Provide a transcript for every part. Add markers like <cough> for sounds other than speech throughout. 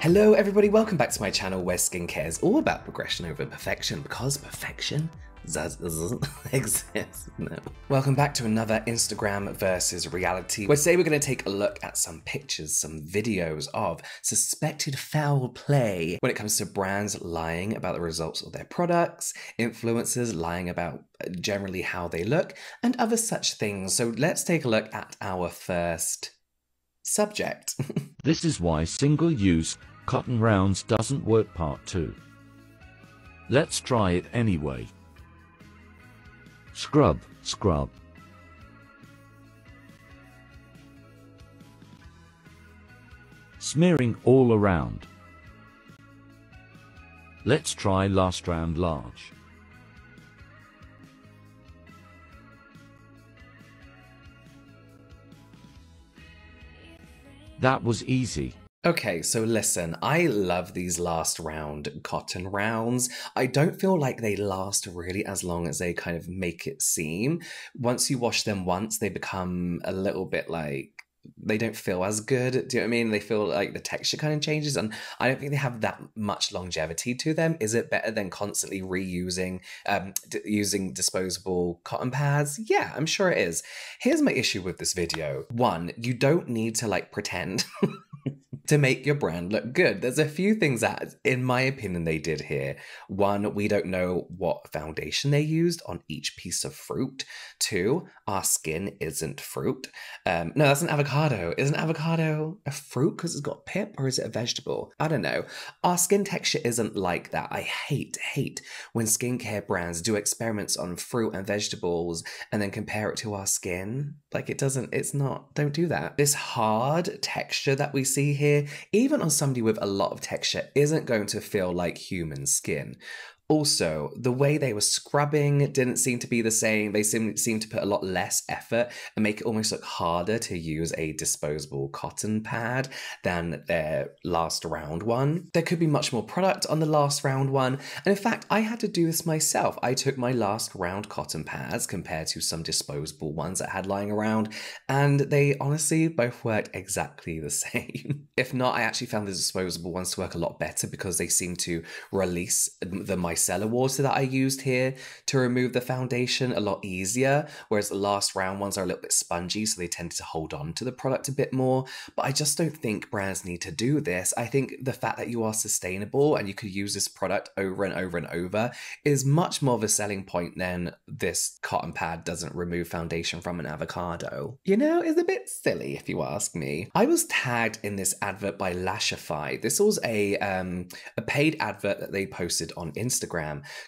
Hello everybody, welcome back to my channel where skincare is all about progression over perfection because perfection doesn't <laughs> exist. No. Welcome back to another Instagram versus reality, where today we're going to take a look at some pictures, some videos of suspected foul play when it comes to brands lying about the results of their products, influencers lying about uh, generally how they look, and other such things. So let's take a look at our first subject. <laughs> This is why single-use cotton rounds doesn't work part 2. Let's try it anyway. Scrub, scrub. Smearing all around. Let's try last round large. That was easy. Okay, so listen, I love these last round cotton rounds. I don't feel like they last really as long as they kind of make it seem. Once you wash them once, they become a little bit like they don't feel as good. Do you know what I mean? They feel like the texture kind of changes, and I don't think they have that much longevity to them. Is it better than constantly reusing, um, d- using disposable cotton pads? Yeah, I'm sure it is. Here's my issue with this video. One, you don't need to like pretend. <laughs> to make your brand look good. There's a few things that, in my opinion, they did here. One, we don't know what foundation they used on each piece of fruit. Two, our skin isn't fruit. Um, no, that's an avocado. Is an avocado a fruit because it's got pip or is it a vegetable? I don't know. Our skin texture isn't like that. I hate, hate when skincare brands do experiments on fruit and vegetables and then compare it to our skin. Like it doesn't, it's not, don't do that. This hard texture that we see here even on somebody with a lot of texture, isn't going to feel like human skin. Also, the way they were scrubbing didn't seem to be the same. They seem, seem to put a lot less effort and make it almost look harder to use a disposable cotton pad than their last round one. There could be much more product on the last round one. And in fact, I had to do this myself. I took my last round cotton pads compared to some disposable ones that I had lying around, and they honestly both worked exactly the <laughs> same. if not, I actually found the disposable ones to work a lot better because they seem to release the micellar water that I used here to remove the foundation a lot easier, whereas the last round ones are a little bit spongy, so they tend to hold on to the product a bit more. But I just don't think brands need to do this. I think the fact that you are sustainable and you could use this product over and over and over is much more of a selling point than this cotton pad doesn't remove foundation from an avocado. You know, it's a bit silly if you ask me. I was tagged in this advert by Lashify. This was a um, a paid advert that they posted on Instagram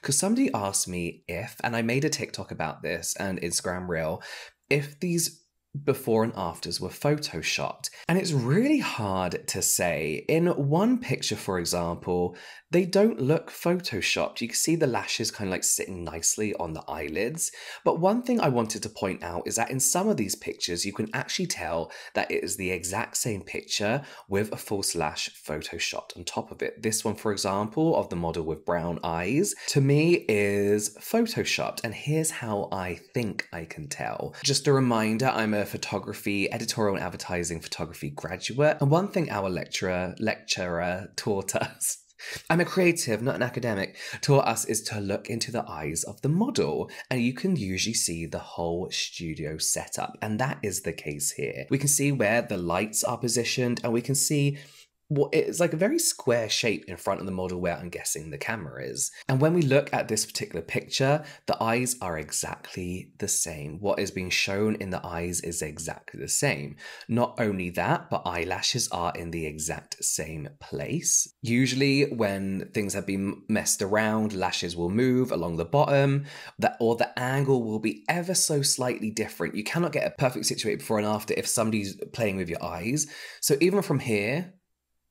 because somebody asked me if, and I made a TikTok about this and Instagram reel, if these before and afters were photoshopped. And it's really hard to say. In one picture, for example, they don't look photoshopped. You can see the lashes kind of like sitting nicely on the eyelids. But one thing I wanted to point out is that in some of these pictures, you can actually tell that it is the exact same picture with a false lash photoshopped on top of it. This one, for example, of the model with brown eyes, to me is photoshopped. And here's how I think I can tell. Just a reminder, I'm a photography, editorial and advertising photography graduate. And one thing our lecturer, lecturer taught <laughs> us I'm a creative, not an academic, taught us is to look into the eyes of the model, and you can usually see the whole studio setup. And that is the case here. We can see where the lights are positioned, and we can see what it's like a very square shape in front of the model where I'm guessing the camera is. And when we look at this particular picture, the eyes are exactly the same. What is being shown in the eyes is exactly the same. Not only that, but eyelashes are in the exact same place. Usually when things have been messed around, lashes will move along the bottom, that or the angle will be ever so slightly different. You cannot get a perfect situation before and after if somebody's playing with your eyes. So even from here,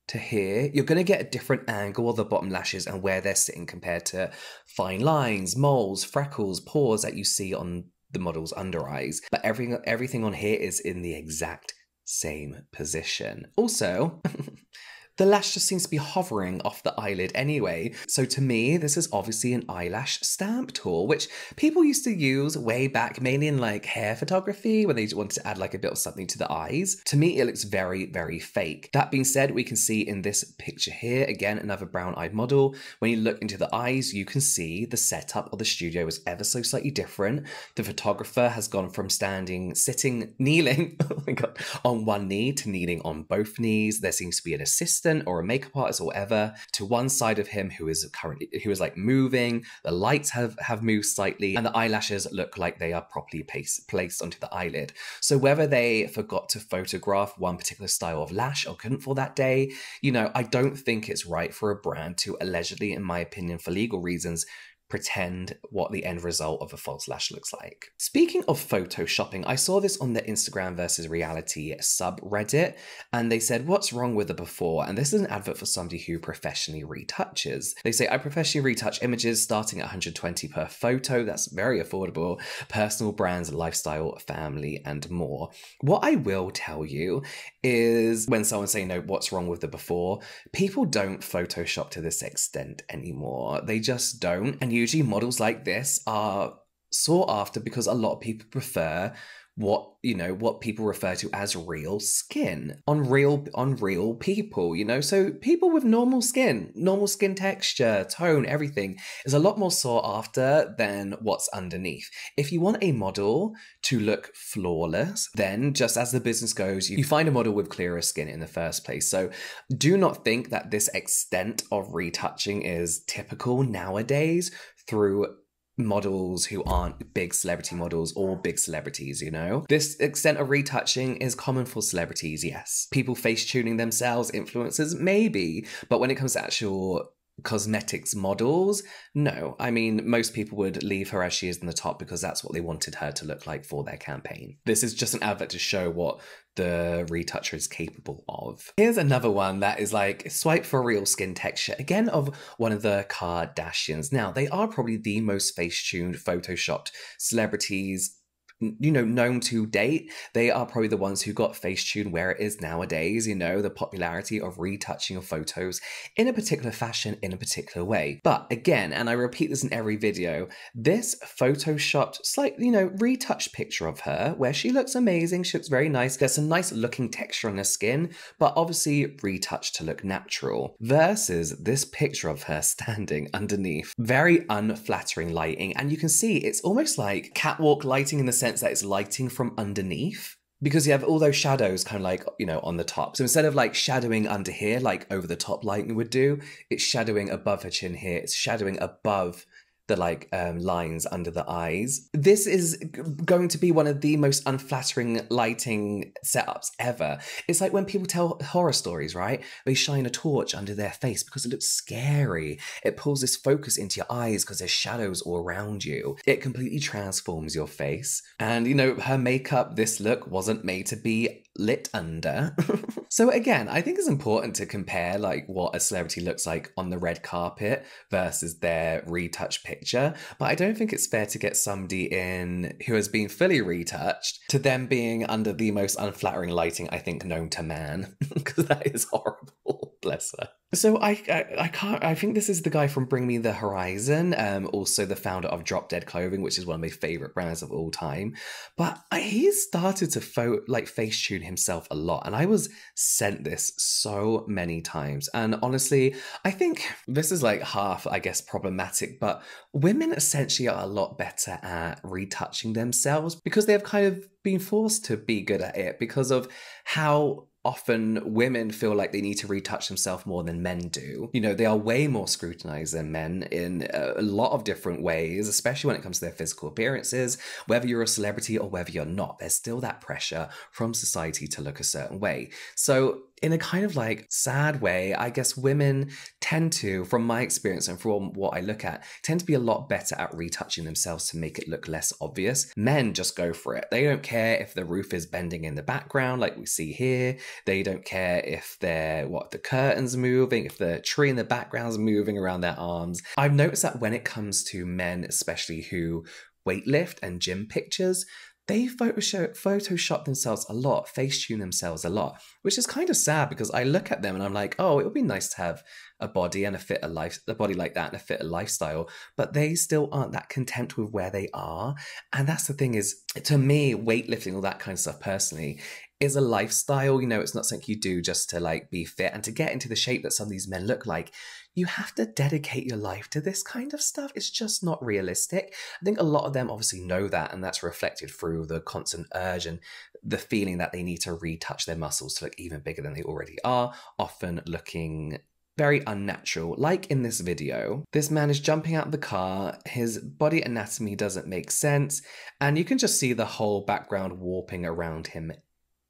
to here, you're going to get a different angle of the bottom lashes and where they're sitting compared to fine lines, moles, freckles, pores that you see on the model's under eyes. But everything, everything on here is in the exact same position. Also, <laughs> the lash just seems to be hovering off the eyelid anyway. So to me, this is obviously an eyelash stamp tool, which people used to use way back, mainly in like hair photography when they wanted to add like a bit of something to the eyes. To me, it looks very, very fake. That being said, we can see in this picture here, again, another brown eyed model. When you look into the eyes, you can see the setup of the studio is ever so slightly different. The photographer has gone from standing, sitting, kneeling, <laughs> oh my God, on one knee to kneeling on both knees. There seems to be an assistant or a makeup artist or whatever to one side of him who is currently, who is like moving. The lights have, have moved slightly and the eyelashes look like they are properly placed onto the eyelid. So whether they forgot to photograph one particular style of lash or couldn't for that day, you know, I don't think it's right for a brand to allegedly, in my opinion, for legal reasons, pretend what the end result of a false lash looks like. Speaking of photoshopping, I saw this on the Instagram versus reality subreddit, and they said, What's wrong with the before? And this is an advert for somebody who professionally retouches. They say, I professionally retouch images starting at 120 per photo. That's very affordable. Personal brands, lifestyle, family, and more. What I will tell you is when someone's saying, No, what's wrong with the before? People don't Photoshop to this extent anymore. They just don't. And usually models like this are sought after because a lot of people prefer what you know what people refer to as real skin on real on real people you know? So people with normal skin normal skin texture tone everything is a lot more sought after than what's underneath. If you want a model to look flawless then just as the business goes you find a model with clearer skin in the first place. So do not think that this extent of retouching is typical nowadays through models who aren't big celebrity models or big celebrities, you know? This extent of retouching is common for celebrities, yes. People face tuning themselves, influencers, maybe. But when it comes to actual cosmetics models, no. I mean, most people would leave her as she is in the top because that's what they wanted her to look like for their campaign. This is just an advert to show what the retoucher is capable of. Here's another one that is like swipe for real skin texture, again of one of the Kardashians. Now, they are probably the most face tuned, photoshopped celebrities you know, known to date, they are probably the ones who got Facetune where it is nowadays, you know, the popularity of retouching of photos in a particular fashion, in a particular way. But again, and I repeat this in every video, this photoshopped, slightly, you know, retouched picture of her where she looks amazing, she looks very nice, there's some nice looking texture on her skin, but obviously retouched to look natural, versus this picture of her <laughs> standing underneath very unflattering lighting. And you can see it's almost like catwalk lighting in the sense sense that it's lighting from underneath because you have all those shadows kind of like you know on the top. So instead of like shadowing under here like over the top lighting would do it's shadowing above her chin here. It's shadowing above the like um, lines under the eyes. This is going to be one of the most unflattering lighting setups ever. It's like when people tell horror stories, right? They shine a torch under their face because it looks scary. It pulls this focus into your eyes because there's shadows all around you. It completely transforms your face. And you know, her makeup, this look wasn't made to be lit under. <laughs> so again, I think it's important to compare like what a celebrity looks like on the red carpet versus their retouch picture, but I don't think it's fair to get somebody in who has been fully retouched to them being under the most unflattering lighting I think known to man <laughs> because that is horrible. <laughs> Bless her. So I, I, I can't I think this is the guy from Bring Me the Horizon, um, also the founder of Drop Dead Clothing, which is one of my favorite brands of all time. But he started to fo- like face tune himself a lot, and I was sent this so many times. And honestly, I think this is like half, I guess, problematic. But women essentially are a lot better at retouching themselves because they have kind of been forced to be good at it because of how often women feel like they need to retouch themselves more than men do. You know, they are way more scrutinized than men in a lot of different ways, especially when it comes to their physical appearances. Whether you're a celebrity or whether you're not, there's still that pressure from society to look a certain way. So in a kind of like sad way, I guess women tend to, from my experience and from what I look at, tend to be a lot better at retouching themselves to make it look less obvious. Men just go for it. They don't care if the roof is bending in the background, like we see here. They don't care if they're what the curtains moving, if the tree in the background's moving around their arms. I've noticed that when it comes to men, especially who weightlift and gym pictures, they Photoshop, Photoshop themselves a lot, face tune themselves a lot, which is kind of sad because I look at them and I'm like, oh, it would be nice to have a body and a fitter life, a body like that and a fitter lifestyle. But they still aren't that content with where they are. And that's the thing is, to me, weightlifting, all that kind of stuff personally, is a lifestyle. You know, it's not something you do just to like be fit and to get into the shape that some of these men look like. You have to dedicate your life to this kind of stuff. It's just not realistic. I think a lot of them obviously know that, and that's reflected through the constant urge and the feeling that they need to retouch their muscles to look even bigger than they already are, often looking very unnatural. Like in this video, this man is jumping out of the car, his body anatomy doesn't make sense, and you can just see the whole background warping around him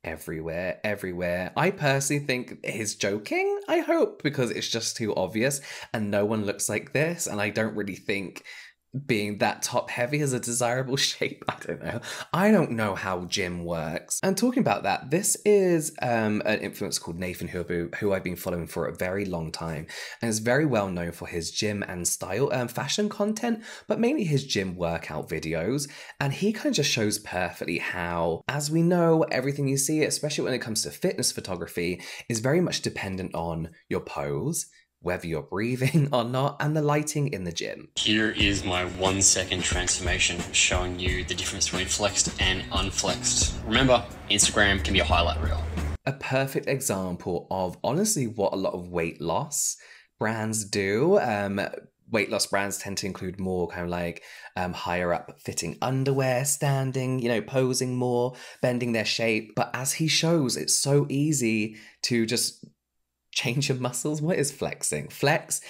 everywhere, everywhere. I personally think he's joking, I hope, because it's just too obvious and no one looks like this. And I don't really think being that top heavy is a desirable <laughs> shape. I don't know. I don't know how gym works. And talking about that, this is um, an influencer called Nathan Hubu, who I've been following for a very long time, and is very well known for his gym and style um, fashion content, but mainly his gym workout videos. And he kind of just shows perfectly how, as we know, everything you see, especially when it comes to fitness photography, is very much dependent on your pose whether you're breathing <laughs> or not, and the lighting in the gym. Here is my one second transformation showing you the difference between flexed and unflexed. Remember, Instagram can be a highlight reel. A perfect example of honestly what a lot of weight loss brands do. Um, weight loss brands tend to include more kind of like um, higher up fitting underwear, standing, you know, posing more, bending their shape. But as he shows, it's so easy to just change your muscles. What is flexing? Flex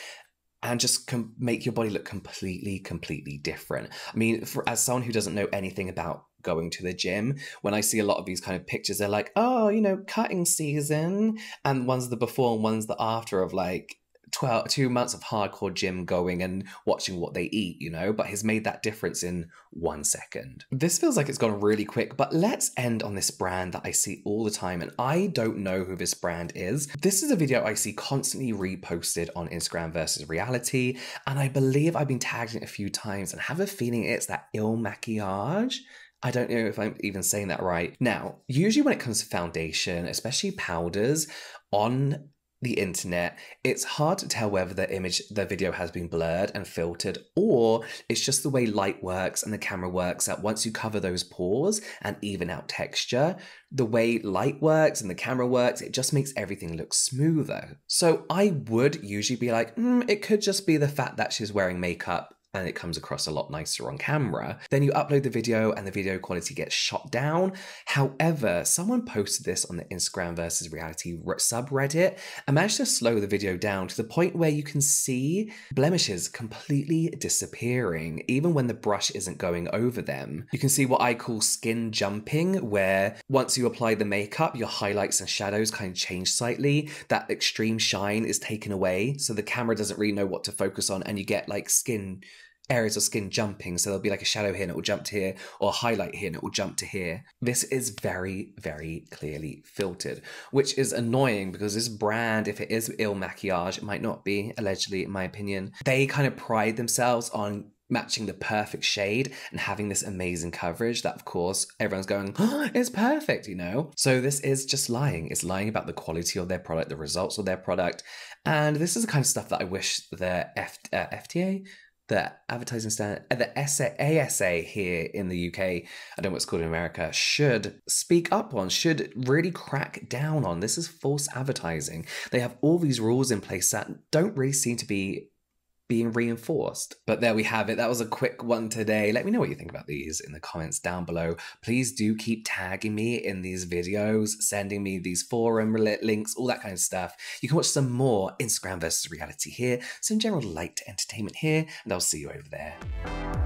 and just com- make your body look completely, completely different. I mean, for, as someone who doesn't know anything about going to the gym, when I see a lot of these kind of pictures, they're like, oh, you know, cutting season, and one's the before and one's the after of like 12 two months of hardcore gym going and watching what they eat you know but he's made that difference in one second. This feels like it's gone really quick but let's end on this brand that i see all the time and i don't know who this brand is. This is a video i see constantly reposted on instagram versus reality and i believe i've been tagged in a few times and have a feeling it's that Il Makiage. I don't know if I'm even saying that right. Now, usually when it comes to foundation, especially powders, on the internet, it's hard to tell whether the image, the video has been blurred and filtered, or it's just the way light works and the camera works that once you cover those pores and even out texture, the way light works and the camera works, it just makes everything look smoother. So I would usually be like, mm, it could just be the fact that she's wearing makeup and it comes across a lot nicer on camera. Then you upload the video and the video quality gets shot down. However, someone posted this on the Instagram versus reality subreddit and managed to slow the video down to the point where you can see blemishes completely disappearing, even when the brush isn't going over them. You can see what I call skin jumping, where once you apply the makeup, your highlights and shadows kind of change slightly. That extreme shine is taken away, so the camera doesn't really know what to focus on, and you get like skin areas of skin jumping. So there'll be like a shadow here and it will jump to here, or a highlight here and it will jump to here. This is very, very clearly filtered, which is annoying because this brand, if it is Il Makiage, it might not be, allegedly, in my opinion. They kind of pride themselves on matching the perfect shade and having this amazing coverage that of course everyone's going oh, <gasps> it's perfect you know so this is just lying it's lying about the quality of their product the results of their product and this is the kind of stuff that i wish the F- uh, the advertising standard, uh, the ASA here in the UK, I don't know what's called in America, should speak up on, should really crack down on. This is false advertising. They have all these rules in place that don't really seem to be being reinforced. But there we have it. That was a quick one today. Let me know what you think about these in the comments down below. Please do keep tagging me in these videos, sending me these forum links, all that kind of stuff. You can watch some more Instagram versus reality here, some general light entertainment here, and I'll see you over there.